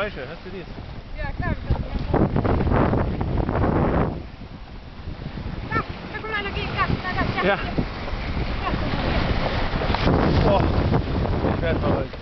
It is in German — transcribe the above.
Geräusche, hörst ne, du die? Ja, klar. Das ist da, da mal, da geht Gas. Da, da. Ja. Boah, ich werde verrückt.